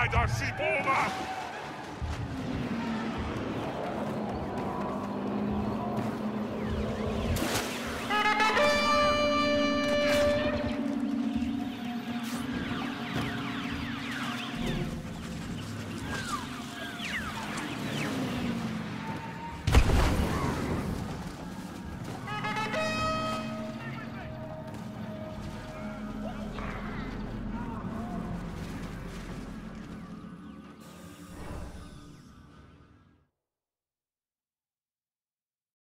Alter Schiboma!